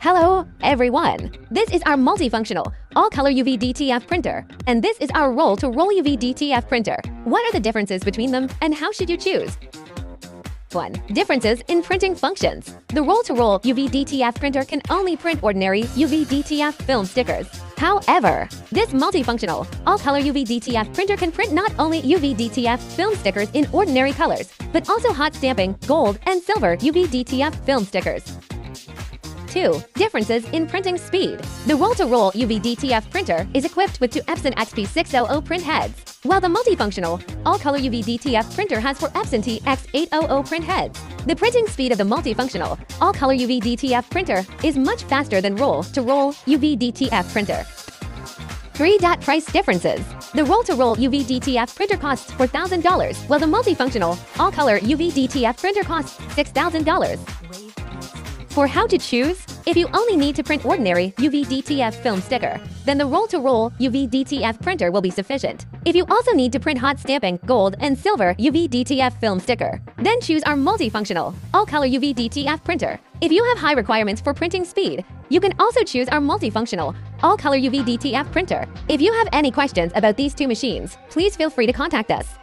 Hello, everyone. This is our multifunctional, all-color UV DTF printer, and this is our roll-to-roll UV DTF printer. What are the differences between them, and how should you choose? 1. Differences in printing functions. The roll-to-roll UV DTF printer can only print ordinary UV DTF film stickers. However, this multifunctional, all-color UV DTF printer can print not only UV DTF film stickers in ordinary colors, but also hot stamping, gold, and silver UV DTF film stickers. 2. Differences in printing speed. The roll-to-roll UV DTF printer is equipped with two Epson XP600 print heads, while the multifunctional, all-color UV DTF printer has four Epson TX800 print heads. The printing speed of the multifunctional, all-color UV DTF printer is much faster than roll-to-roll UV DTF printer. 3. Price differences. The roll-to-roll UV DTF printer costs $4,000, while the multifunctional, all-color UV DTF printer costs $6,000. For how to choose, if you only need to print ordinary UV DTF film sticker, then the roll-to-roll UV DTF printer will be sufficient. If you also need to print hot stamping, gold, and silver UV DTF film sticker, then choose our multifunctional, all-color UV DTF printer. If you have high requirements for printing speed, you can also choose our multifunctional, all-color UV DTF printer. If you have any questions about these two machines, please feel free to contact us.